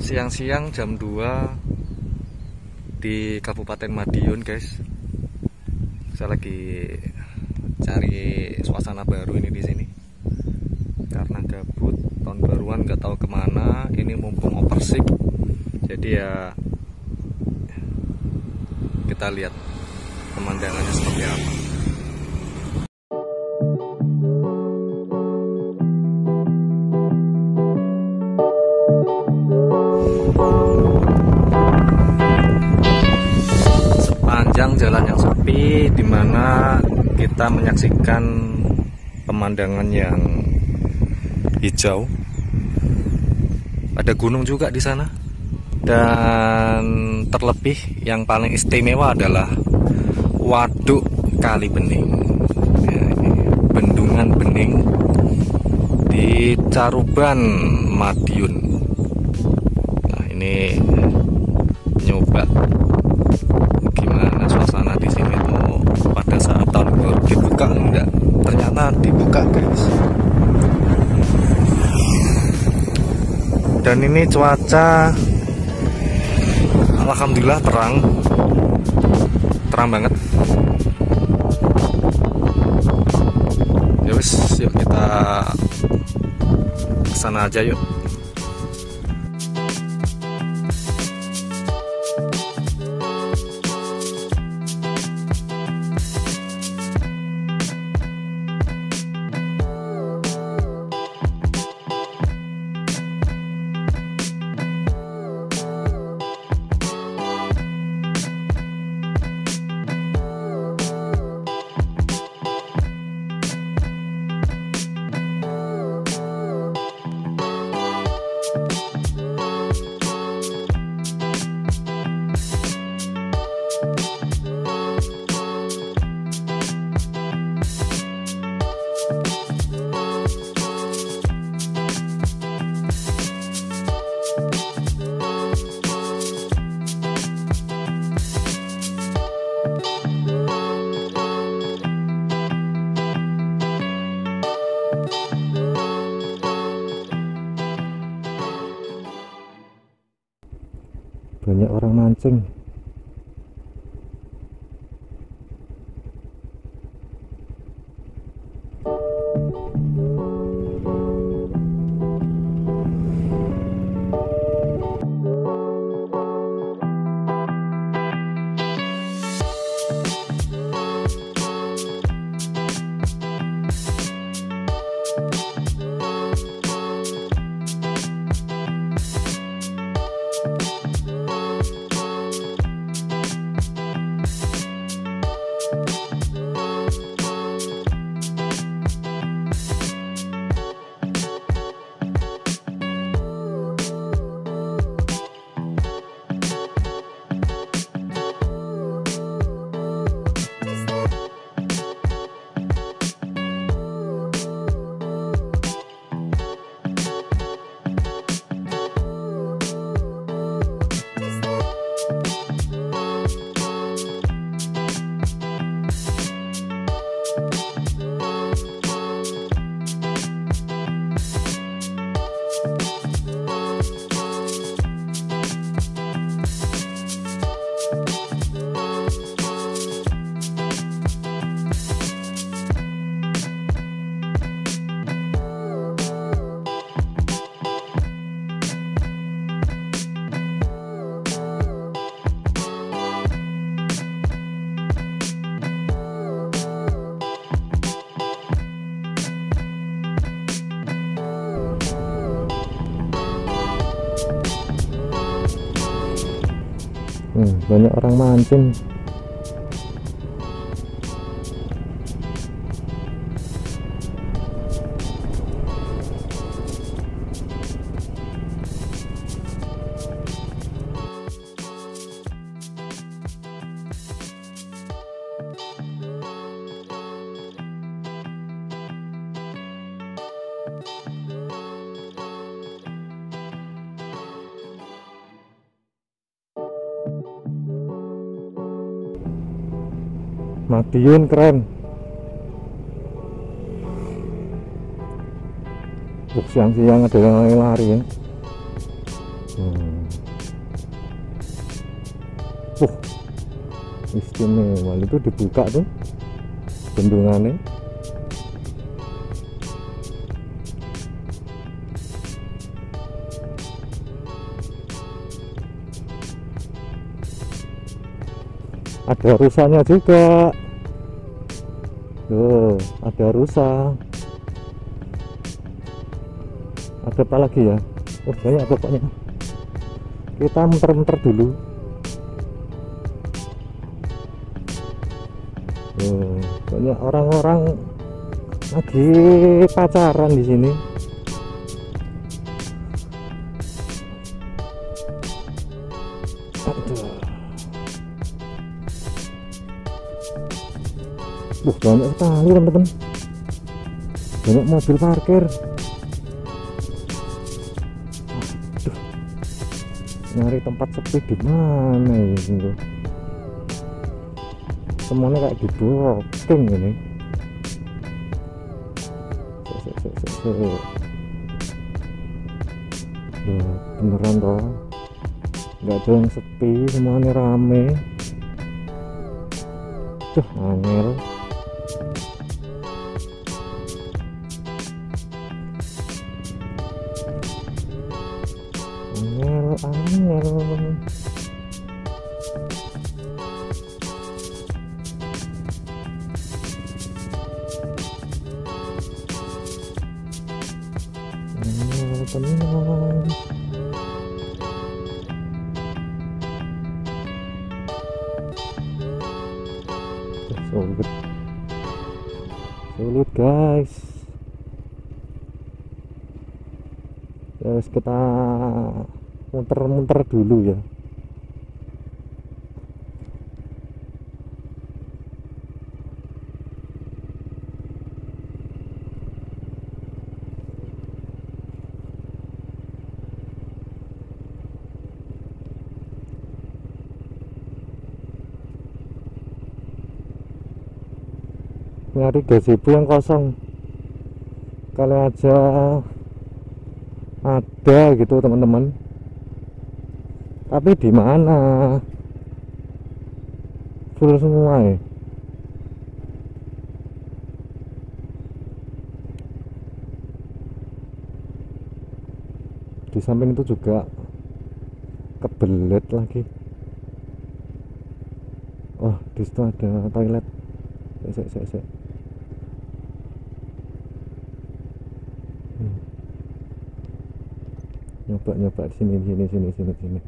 siang-siang jam 2 di Kabupaten Madiun guys. Saya lagi cari suasana baru ini di sini. Karena gabut tahun baruan nggak tahu ke mana ini mumpung opersik. Jadi ya kita lihat pemandangannya seperti apa sepanjang jalan yang sepi di mana kita menyaksikan pemandangan yang hijau. Ada gunung juga di sana. Dan terlebih yang paling istimewa adalah waduk kali bening ya, bendungan bening di Caruban Madiun. Nah ini nyoba suasana di sini tuh pada saat tahun baru dibuka enggak. Ternyata dibuka guys. Dan ini cuaca Alhamdulillah terang. Terang banget. Ya wis yuk kita ke sana aja yuk banyak orang mancing banyak orang mancing Madiun keren. Siang-siang ada yang lari-lari ya hmm. uh istimewa. Itu dibuka tuh bendungannya. Ada rusanya juga Tuh, ada rusa. Ada apa lagi ya? Oh banyak pokoknya. Kita muter-muter dulu. Tuh, banyak orang-orang lagi pacaran di sini Wah banyak sekali teman-teman. Banyak mobil parkir. Aduh. Nyari tempat sepi di mana ini Semuanya kayak di blocking ini. Duh, beneran toh? Nggak ada yang sepi semuanya rame. Tuh angel angel sulit sulit guys. Terus kita muter-muter dulu ya. Nyari gazebo yang kosong. Kalau aja ada gitu teman-teman tapi di mana? Full semua ya? Di samping itu juga kebelet lagi. Oh di situ ada toilet. Sek sek sek Hmm. nyoba nyoba sini sini sini sini sini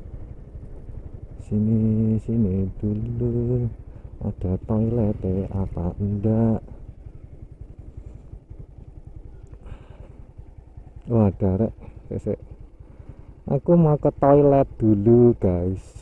sini sini dulu. Ada toilet eh, apa enggak? Oh ada rek Sek, sek. aku mau ke toilet dulu guys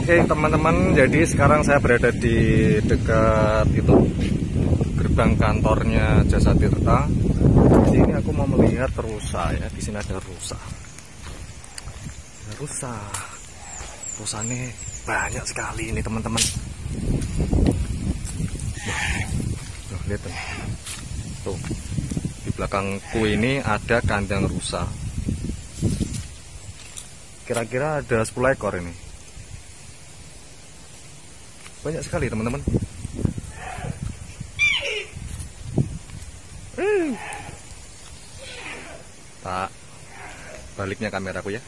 Oke teman-teman, jadi sekarang saya berada di dekat itu gerbang kantornya Jasa Tirta. Di sini aku mau melihat rusa ya. Di sini ada rusa. Ada rusa. Rusanya banyak sekali ini teman-teman. Tuh, lihat tuh. Tuh. Di belakangku ini ada kandang rusa. Kira-kira ada 10 ekor ini banyak sekali teman-teman. Tak. Baliknya kameraku ya.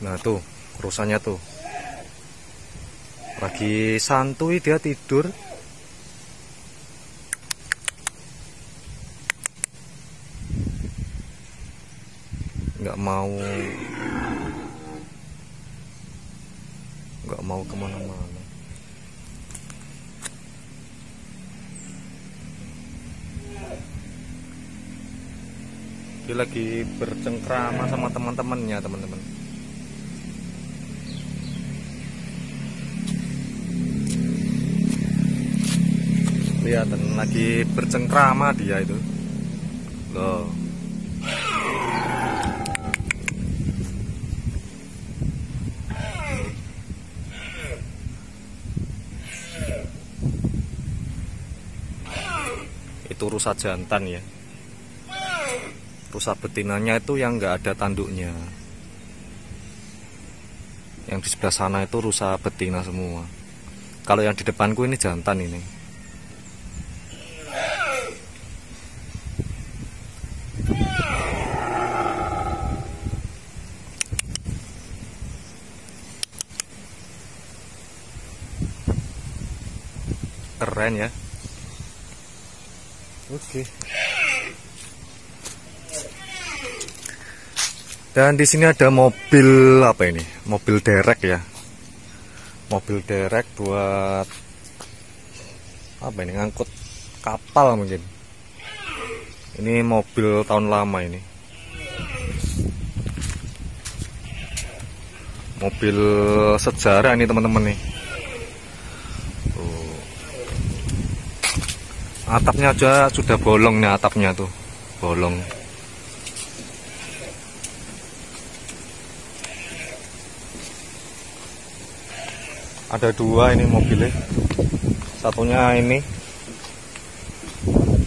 Nah tuh rusanya tuh. Lagi santuy dia tidur. Nggak mau. Nggak mau ke mana-mana dia lagi bercengkrama sama teman-temannya teman-teman. Lihat, lagi bercengkrama dia itu. Loh. Itu rusa jantan ya rusa betinanya itu yang nggak ada tanduknya. Yang di sebelah sana itu rusa betina semua. Kalau yang di depanku ini jantan ini. Keren ya. Oke dan di sini ada mobil apa ini? Mobil derek ya. Mobil derek buat apa ini? Ngangkut kapal mungkin. Ini mobil tahun lama ini. Mobil sejarah ini teman-teman nih. Atapnya aja sudah bolong nih atapnya tuh. Bolong ada dua ini mobilnya. Satunya ini.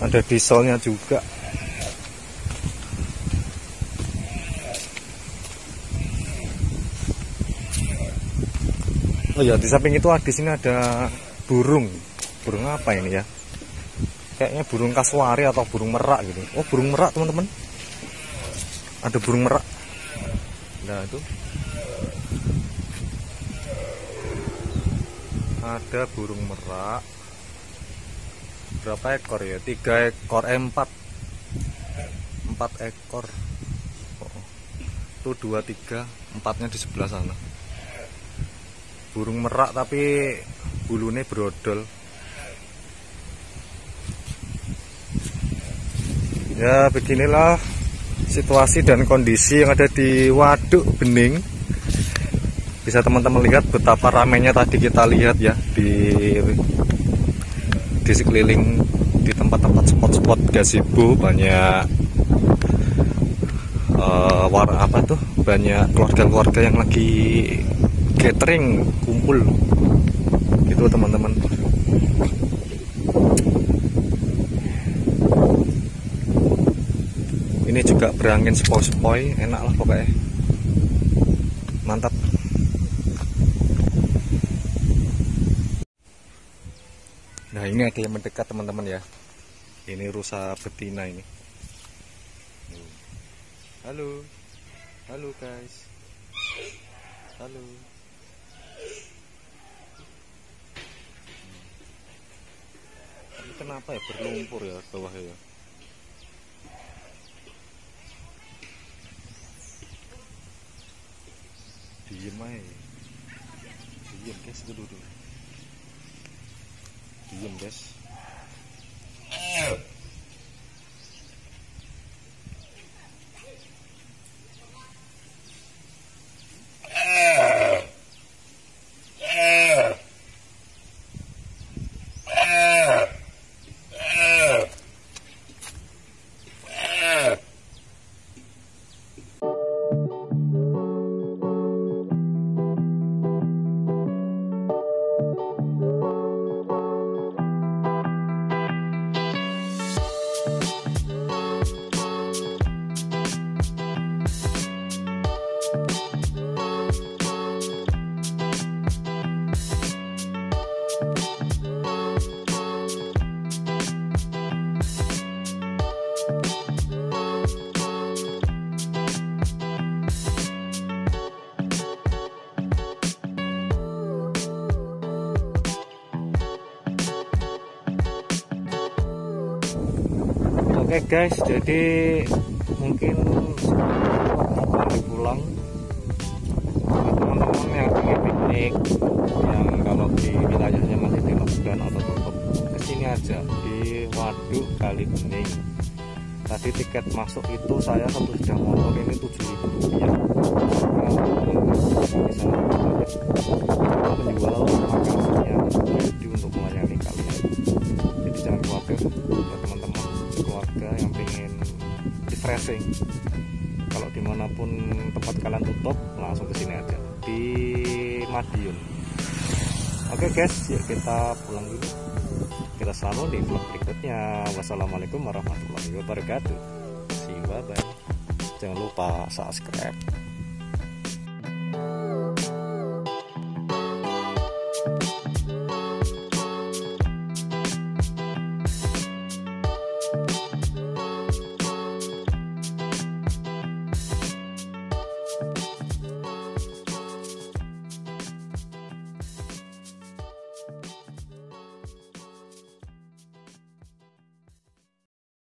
Ada dieselnya juga. Oh ya di samping itu di sini ada burung. Burung apa ini ya? Kayaknya burung kasuari atau burung merak gitu. Oh burung merak teman-teman. Ada burung merak. Nah itu ada burung merak. Berapa ekor ya? Tiga ekor. Eh, empat. Empat ekor. Oh. tuh dua tiga. Empatnya di sebelah sana. Burung merak tapi bulunya brodol. Ya beginilah situasi dan kondisi yang ada di waduk bening bisa teman-teman lihat betapa ramainya tadi kita lihat ya di di sekeliling di tempat-tempat spot-spot gazebo banyak uh, war apa tuh? Banyak keluarga-keluarga yang lagi gathering kumpul. Gitu teman-teman. Ini juga berangin sepoi-sepoi enak lah pokoknya. Mantap nah ini ada yang mendekat teman-teman ya. Ini rusa betina ini. Halo. Halo guys. Halo. Ini kenapa ya berlumpur ya bawahnya ya? Diem aja. Diem guys. Dulu dulu diem guys Oke okay guys, jadi mungkin kembali pulang teman-teman yang ingin piknik yang kalau di wilayahnya masih di lockdown atau tutup ke sini aja di Waduk Kali Bening tadi tiket masuk itu saya satu sedang motor ini tujuh ribu rupiah penjual makanannya ready untuk melayani kalian yang pengen refreshing. Kalau di mana pun tempat kalian tutup langsung ke sini aja. Di Madiun. Oke guys yuk kita pulang dulu. Kita selalu di vlog berikutnya. Wassalamualaikum warahmatullahi wabarakatuh. See you bye bye jangan lupa subscribe